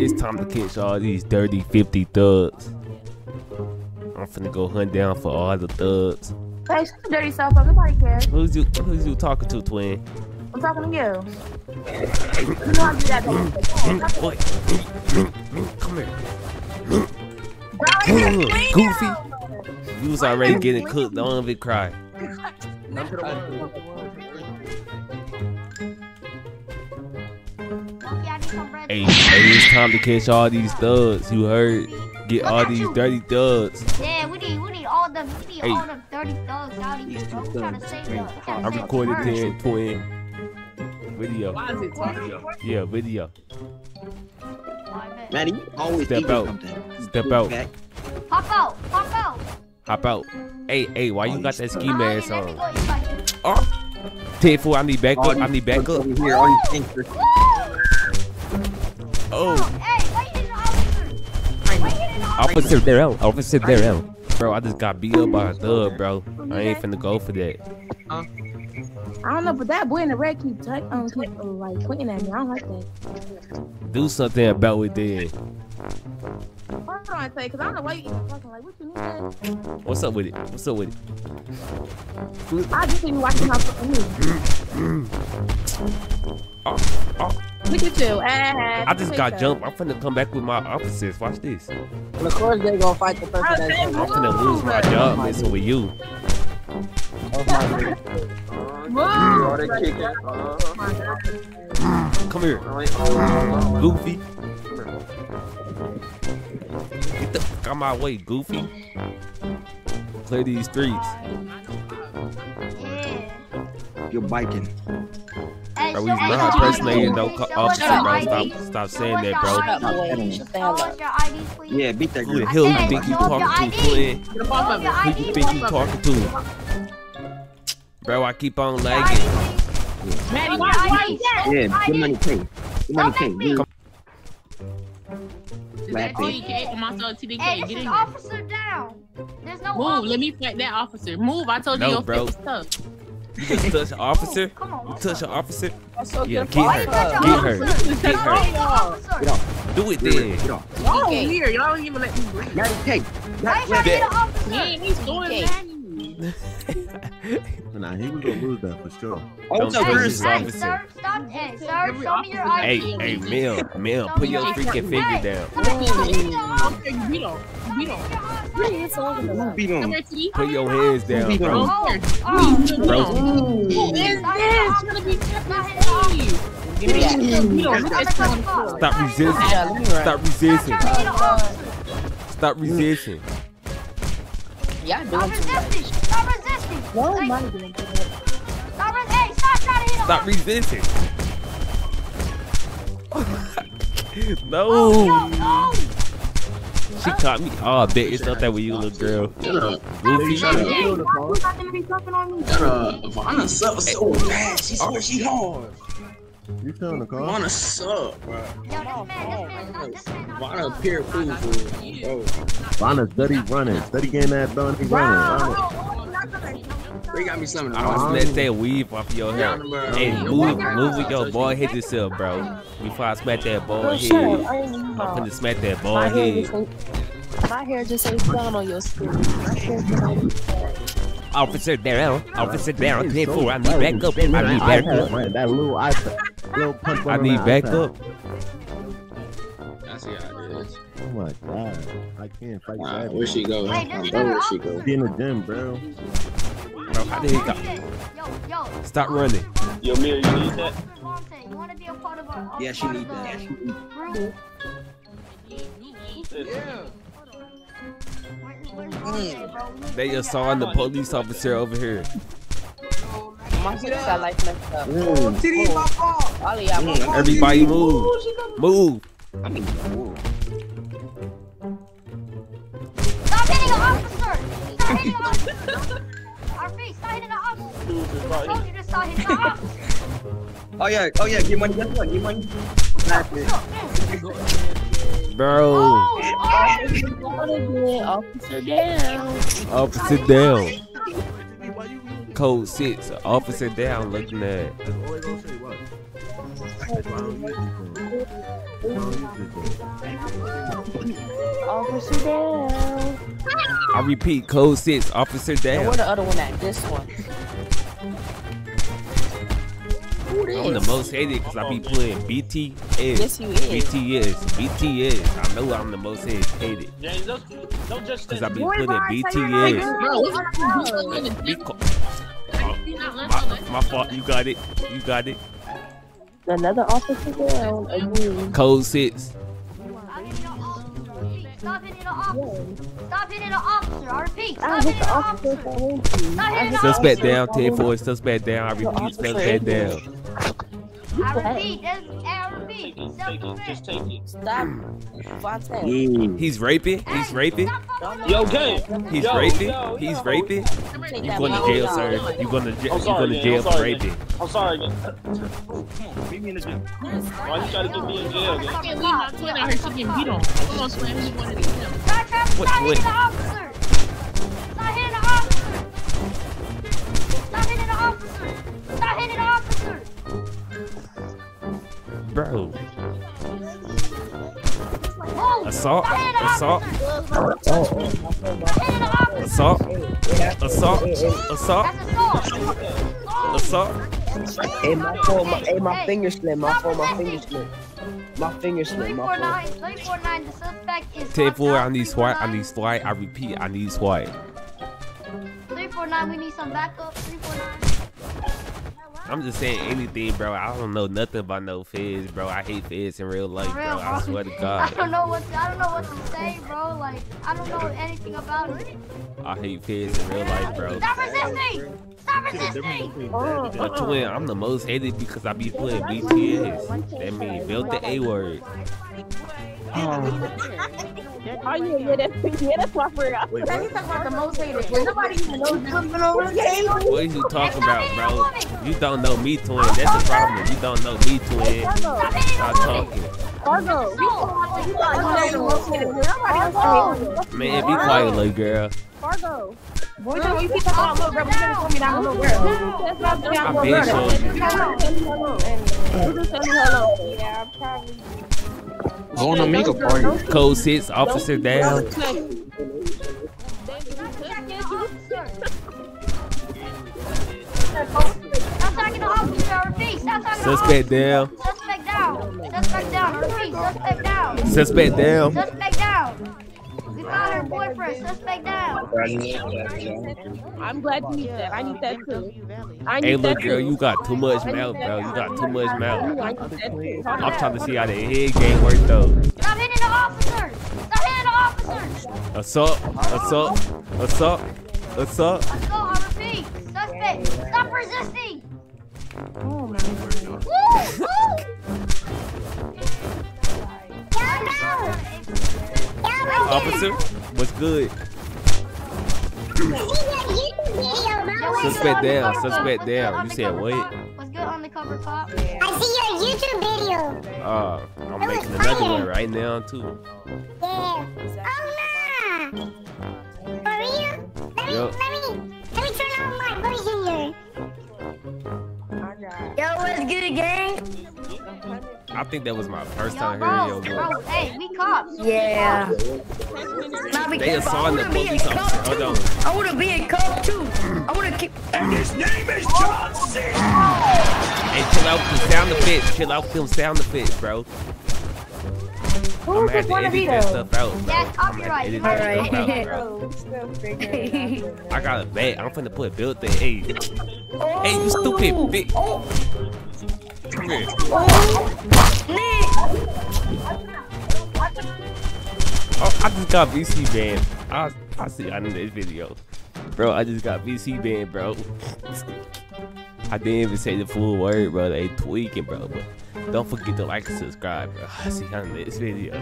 It's time to catch all these dirty 50 thugs. I'm finna go hunt down for all the thugs. Hey, shut dirty stuff up. Nobody cares. Who's you who's you talking to, twin? I'm talking to you. You know I do that. Come here. Can't clean Goofy. You was already getting cooked. Don't even cry. Hey, hey, it's time to catch all these thugs. You heard? Get all these dirty thugs. Yeah, we need we need all them we need Hey. all the dirty thugs out of here, bro. We trying to save them. I recorded the birds. ten twin. Video. Why is it talking? Yeah, video. I bet. Manny, you always Step out. something. Step out. Back. Hop out, hop out. Hop out. Hey, hey, why you got that ski mask Let me on? go eat my food. Oh. Ten four, I need backup. All I these need backup. thugs here, all these gangsters. Oh, Hey, why you hitting the officer? Why you hitting the officer? officer Darrell. Officer Darrell. Bro, I just got beat up by a thug, bro. I ain't finna go for that. I don't know, but that boy in the red keep, t- um, keep uh, like pointing at me. I don't like that. Do something about it then. What do I say? Cause I don't know why you even fucking like. What you mean? What's up with it? What's up with it? I just been watching my fucking movie. Oh, oh, Look at you. ass. I just got jumped. I'm finna come back with my officers. Watch this. And of course they gonna fight the person that's I'm finna lose my job oh messing with you. Come here, Goofy. Get the fuck out my way, Goofy. Clear these streets. You're biking. Hey, Bro, we us not your impersonating no please. co- Show us officer, bro. Stop, stop saying that, bro. Shut the Show hell us up. your Yeah, beat that Who the girl. hell you think you show talking to, ID. twin? Get up off of it. Who you think you talking to? Bro, I keep on Your lagging. please. Manny, Show why, us why ID. is that? Show us Yeah, your get ID. money K. Get money K. Don't make me. You- Is that Laughing. TDK? I'm also TDK. Hey, this in is officer down. There's no Move. officer. Let me fight that officer. Move. I told you No, your bro. fit was tough. You just touch an officer? Come. You touch an officer? So Yeah, get get her. you touch an Get her. Get her. Touch an officer. Get off. Do it then. Get off. Y'all weird. Y'all don't even let me breathe. Manny K. Why you trying to hit an officer? Man, he's going Okay. Nah, he was gonna lose that for sure. Oh, what's Don't touch girls? this Hey, officer. Sir. Hey, sir, show me your ID. Hey, hey, Mel, Mel, put your freaking finger Hey, down. Come here, come here, Okay, you beat on. You beat on. What are you talking about? Beat Come him. here, TD. Put your hands down, Beat bro. him. Oh, Here. oh. Bro, Who is this? Gonna be tripping. Give me that. You don't look at someone stop resisting. Yeah, let me run. Stop resisting. Trying to hit an officer. Stop resisting. Y'all Stop doing too much. resisting. Stop resisting. No, Like, money doing too much. Stop res- Hey, stop trying to hit an Stop officer. resisting. Oh, yo, no. no. She caught me. Oh, bitch, it's not that with you, little girl. Goofy. Shut up. Why you not gonna be talking on me? Uh, Vanna suck so bad. She swear she hard. You still in the car? Vanna suck, bro. Yo, this man, this man, not, this man, not Vanna pure food, bro. Lana steady running, steady getting that done. He running. Running. They got me something to I run. was let that weave off your hair. Hey, um, move, move with your ball head yourself, bro. Before I smack that ball shut up. head. I'm know. finna smack that ball My hair head. just ain't. My hair just ain't down on your skin. My hair Officer Darrell, Officer Darrell, He's 10 so 4, I need backup, I need That backup. iPad, That little iPad, little punch I need on the iPad. backup. I see how it is. Oh my god, I can't fight Nah, that. where she go? Hey, I this know where she go. Get in the gym, bro. Bro, how the heck Yo, yo. Stop running. Yo, Mia, you need that? You wanna be a part of our? Yeah, she part need that. Yeah, she need group? Yeah. Where's- where's Vontae, bro? We need They to assigned the police officer over here. My shit got like messed up. Mm. TD, my fault. All of y'all. Mm. Everybody move. Move. I mean, whoa. Stop hitting an officer! Stop hitting an officer! Our face, stop hitting an officer! I told you to stop hitting an officer! Oh yeah, oh yeah, get money, get money, get money. Laughing. Bro. Oh, oh. oh officer down. Officer down. Code 6. Officer down looking at. Officer down. I repeat, code six, officer And down. where the other one at? This one. I'm the most hated because I be playing BTS. Yes, you is. BTS, BTS. I know I'm the most hated James, don't, don't just because I be Boy, putting bro, I tell you BTS. Bro, what's the Be co- my, my fault. You got it. You got it. Another officer down. Again. Code six. Stop hitting the officer. Stop hitting the officer. I repeat. I Stop hitting the the officer officer. if I want to. Stop hitting the Suspect officer. down. 10 4. Suspect down. I repeat. Suspect down. I repeat. That's, I repeat. Take it, take it, just take it. Stop. Fontaine. He's raping. He's raping. Yo, game. He's raping. He's raping. You going to jail, sir. You going to jail. You going to jail for raping. I'm sorry, gang. Meet me in the gym. Why you try to get me in jail, gang? Can't leave my twin out here. She getting beat on. I'm slam me one of these. Stop, stop, What- stop hitting the officer. Stop hitting the officer. Stop hitting the officer. Stop hitting the officer. Bro. Assault. stop hitting the Assault. officer. Stop hitting the officer. Assault. Assault. Assault. Assault. Hey, my phone, my, hey, my Hey, finger slip, my phone, my finger slip. My finger slip, my phone. 349, 349, the suspect is 10 4. I need up. SWAT. I need SWAT. I repeat. I need SWAT. 349, we need some backup. 349. I'm just saying anything, bro. I don't know nothing about no feds, bro. I hate feds in real life, For bro. I swear to God. I don't know what I don't know what to say, bro. Like I don't know anything about it. I hate feds in real life, bro. Stop resisting! Stop resisting! But twin, I'm the most hated because I be playing BTS. That means built the A word. Oh yeah, yeah, that's yeah, that's my friend. Wait, Now what? you talk about the most hated. Well, nobody even knows what's going on with the game. What is you talking about, bro? You don't know me, twin. That's the problem. You don't know me, twin. Stop hitting Stop the woman! talking. Fargo. No! You thought you was the most hated. Nobody else Man, be quiet, little girl. Fargo. Boy, don't you keep talking about little girl. You never told me that I'm a little girl. That's not the I been showing you. You just tell me hello. Yeah, I'm probably. Going to make a party. Code 6, officer down. Stop attacking the officer! I repeat, stop attacking the Suspect down. Suspect down! Suspect down! Suspect down! Suspect down. Suspect down! We found her boyfriend, suspect down! I'm glad you need that. I need that too. I need Hey, that little girl, too. you got too much mouth, bro. You got too much I mouth. need that too. I'm trying to see how the head game works, though. Stop hitting the officer! Stop hitting the officer! Assault. Assault. Assault. Assault. Let's go, I repeat! Suspect! Stop resisting! Oh, man. Woo! Woo! Officer, what's good? Suspect down. Suspect down. You said what? What's good, undercover cop? I see your YouTube video. Uh, I'm making another one right now, too. Yeah. Oh no. For real? Let me, Yup. let me, let me turn on my version here. Yo, what's good, gang? I think that was my first Yo, time bro, hearing your bro, voice. hey, we cops. Yeah. They assaulting the police officer. Hold on. I wanna be a cop too. I wanna keep. And his name is John C. Hey, chill out with the sound effects. Chill out with them sound effects, bro. I'm gonna have to edit that stuff out, bro. Yeah, it's I'm gonna have to copyright. edit that stuff out, bro. I got a bag. I'm finna put built the Hey. Hey, you stupid oh. bitch. Oh. Come here. Oh, I just got VC banned. I I see I in this video. Bro, I just got VC banned, bro. I didn't even say the full word, bro. They tweaking, bro. But don't forget to like and subscribe, bro. I see you in this video.